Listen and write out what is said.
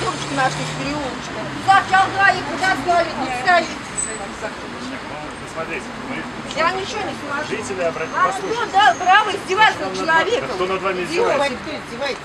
Девочку нашли с переулочка. Зачалга и куда стали, не стоит. Посмотрите, мы Я ничего не смотрю. жители обратите, А послушайте. Ну да, право издеваться над человеком. Кто над вами издевается? Кто издевается?